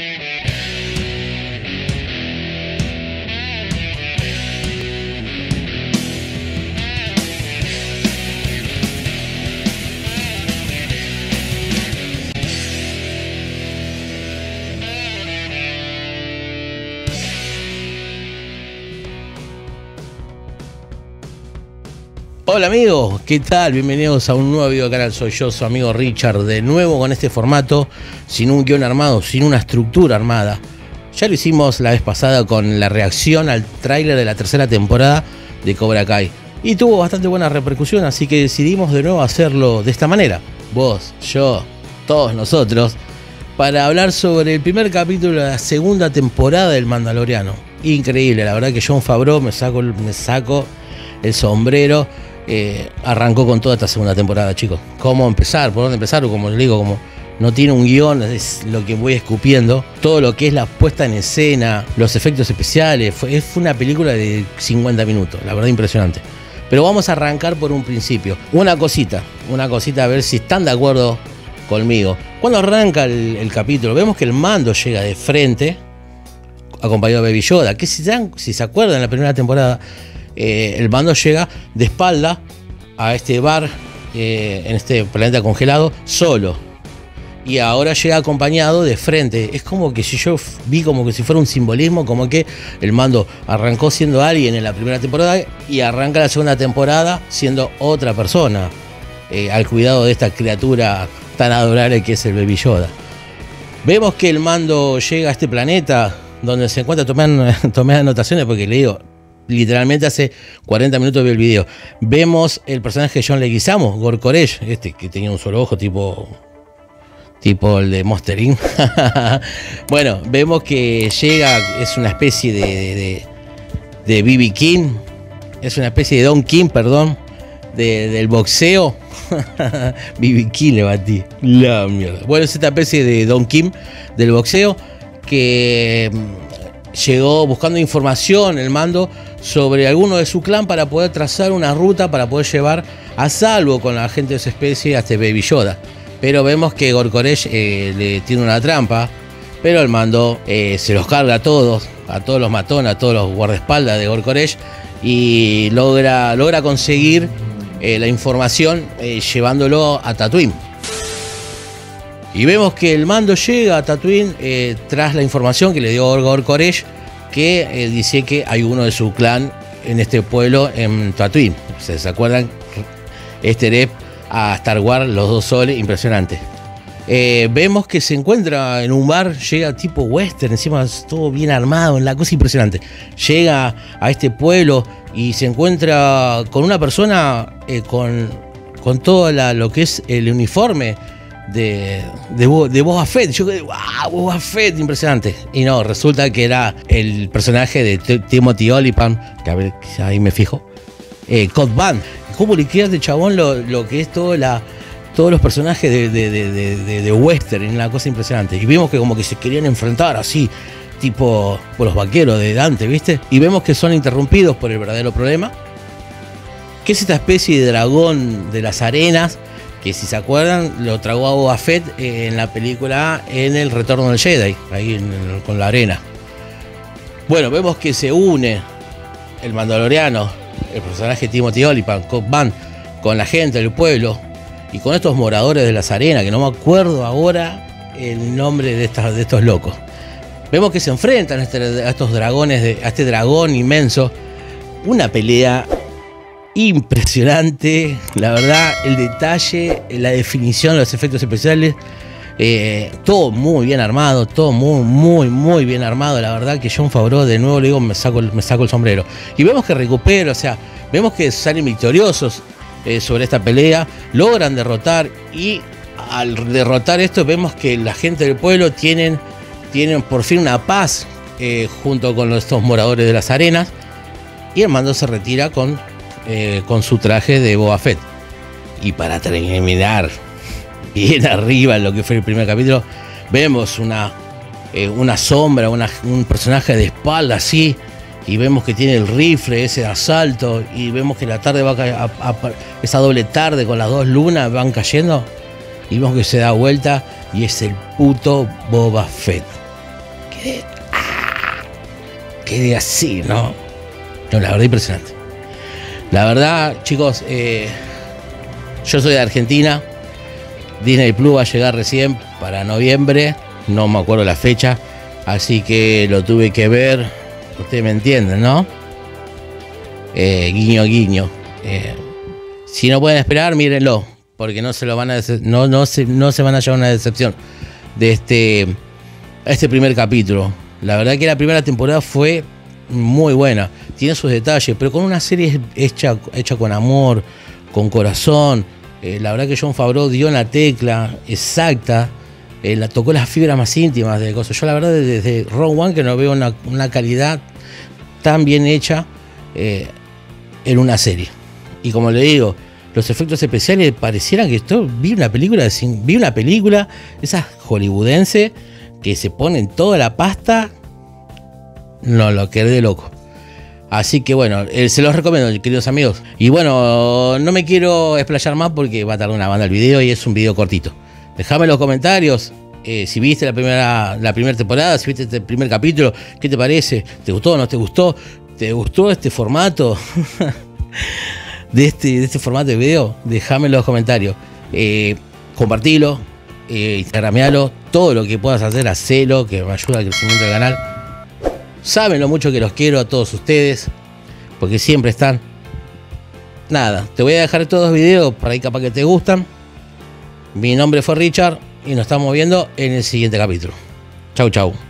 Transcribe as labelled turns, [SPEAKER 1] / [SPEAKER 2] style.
[SPEAKER 1] Yeah. Hola amigos, ¿qué tal? Bienvenidos a un nuevo video canal. Soy yo, su amigo Richard, de nuevo con este formato, sin un guion armado, sin una estructura armada. Ya lo hicimos la vez pasada con la reacción al tráiler de la tercera temporada de Cobra Kai. Y tuvo bastante buena repercusión, así que decidimos de nuevo hacerlo de esta manera. Vos, yo, todos nosotros, para hablar sobre el primer capítulo de la segunda temporada del Mandaloriano. Increíble, la verdad que John Favreau me saco, me saco el sombrero eh, arrancó con toda esta segunda temporada, chicos. ¿Cómo empezar? ¿Por dónde empezar? Como les digo, como no tiene un guion, es lo que voy escupiendo. Todo lo que es la puesta en escena, los efectos especiales, fue, una película de 50 minutos, la verdad impresionante. Pero vamos a arrancar por un principio. Una cosita, una cosita a ver si están de acuerdo conmigo. Cuando arranca el, capítulo, vemos que el mando llega de frente, acompañado de Baby Yoda, que si, si se acuerdan en la primera temporada, eh, el mando llega de espalda a este bar, eh, en este planeta congelado, solo. Y ahora llega acompañado de frente. Es como que si yo vi como que si fuera un simbolismo, como que el mando arrancó siendo alguien en la primera temporada y arranca la segunda temporada siendo otra persona. Eh, al cuidado de esta criatura tan adorable que es el Baby Yoda. Vemos que el mando llega a este planeta donde se encuentra, tomé, tomé anotaciones porque le digo, literalmente hace 40 minutos vi el video. Vemos el personaje de John Leguizamo, Gorkoresh, este que tenía un solo ojo tipo tipo el de Monster Inc. bueno, vemos que llega, es una especie de de BB King, es una especie de Don King, perdón, del boxeo. BB King le batí. La mierda. Bueno, es esta especie de Don Kim del boxeo que mm, llegó buscando información, el mando sobre alguno de su clan para poder trazar una ruta para poder llevar a salvo con la gente de su especie hasta Baby Yoda. Pero vemos que Gorkoresh eh, le tiene una trampa, pero el mando eh, se los carga a todos, a todos los matones, a todos los guardaespaldas de Gorkoresh y logra, logra conseguir eh, la información llevándolo a Tatooine. Y vemos que el mando llega a Tatooine tras la información que le dio Gorkoresh que eh, dice que hay uno de su clan en este pueblo en Tatooine. ¿Se acuerdan? Este a Star Wars, los dos soles, impresionante. Eh, vemos que se encuentra en un bar, llega tipo western, encima todo bien armado, la cosa impresionante. Llega a este pueblo y se encuentra con una persona eh, con, con todo lo que es el uniforme de, de, de Boba Fett. Yo wow, Boba Fett, impresionante. Y no, resulta que era el personaje de Timothy Oliphant, que a ver, ahí me fijo, eh, Cod Band. ¿Cómo le queda de chabón lo, que es todo la, todos los personajes de, de, western? Una cosa impresionante. Y vimos que como que se querían enfrentar así, tipo por los vaqueros de Dante, ¿viste? Y vemos que son interrumpidos por el verdadero problema, que es esta especie de dragón de las arenas que si se acuerdan lo tragó a Boba Fett eh, en la película en el Retorno del Jedi, ahí con la arena. Bueno, vemos que se une el Mandaloriano, el personaje Timothy Olyphant, Van, con la gente del pueblo y con estos moradores de las arenas, que no me acuerdo ahora el nombre de, de estos locos. Vemos que se enfrentan este, a estos dragones, a este dragón inmenso. Una pelea impresionante, la verdad, el detalle, la definición, los efectos especiales, eh, todo muy bien armado, todo muy, muy, muy bien armado. La verdad que John Favreau, de nuevo le digo, me saco, me saco el sombrero. Y vemos que recupera, o sea, vemos que salen victoriosos eh, sobre esta pelea, logran derrotar y al derrotar esto vemos que la gente del pueblo tienen, tienen por fin una paz eh, junto con estos moradores de las arenas. Y el mando se retira con eh, con su traje de Boba Fett. Y para terminar bien arriba lo que fue el primer capítulo, vemos una, eh, una sombra, un personaje de espalda así, y vemos que tiene el rifle, ese asalto, y vemos que la tarde va a, esa doble tarde con las dos lunas van cayendo, y vemos que se da vuelta y es el puto Boba Fett. quedé, ah, así, ¿no? No, la verdad impresionante. La verdad, chicos, eh, yo soy de Argentina. Disney Plus va a llegar recién para noviembre, no me acuerdo la fecha, así que lo tuve que ver. Ustedes me entienden, ¿no? Eh, guiño, guiño. Eh, si no pueden esperar, mírenlo, porque no se lo van a no, no, se, no se van a llevar una decepción de este, este primer capítulo. La verdad que la primera temporada fue muy buena, tiene sus detalles, pero con una serie hecha, hecha con amor, con corazón. Eh, la verdad que John Favreau dio en la tecla exacta, la tocó las fibras más íntimas de cosas. Yo la verdad desde Rogue One que no veo una, una calidad tan bien hecha en una serie. Y como le digo, los efectos especiales parecieran que esto vi una película, vi una película, esas hollywoodense que se ponen toda la pasta. No, lo quedé loco. Así que bueno, eh, se los recomiendo, queridos amigos. Y bueno, no me quiero explayar más porque va a tardar una banda el video y es un video cortito. Déjame en los comentarios eh, si viste la primera, la primera temporada, si viste este primer capítulo, ¿qué te parece? ¿Te gustó o no te gustó? ¿Te gustó este formato? de este, de este formato de video, déjame en los comentarios. Eh, compartilo, eh, todo lo que puedas hacer, hacelo, que me ayuda al crecimiento del canal. Saben lo mucho que los quiero a todos ustedes, porque siempre están. Nada, te voy a dejar todos los videos para ahí capaz que te gustan. Mi nombre fue Richard y nos estamos viendo en el siguiente capítulo. Chau, chau.